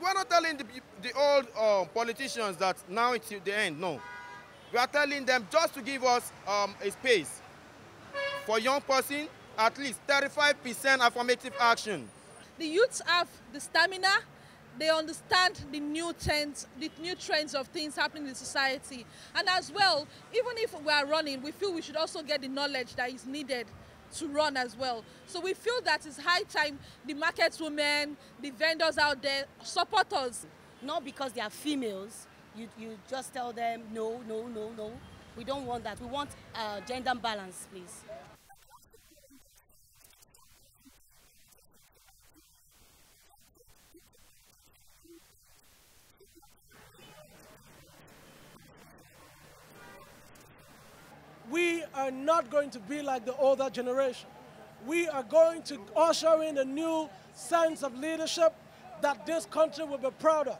we're not telling the, the old uh, politicians that now it's the end. No. We are telling them just to give us um, a space. For young person, at least 35% affirmative action. The youths have the stamina, they understand the new trends, the new trends of things happening in society. And as well, even if we are running, we feel we should also get the knowledge that is needed to run as well. So we feel that it's high time the market women, the vendors out there support us. Not because they are females, you, you just tell them no, no, no, no. We don't want that. We want uh, gender balance, please. Are not going to be like the older generation. We are going to usher in a new sense of leadership that this country will be proud of.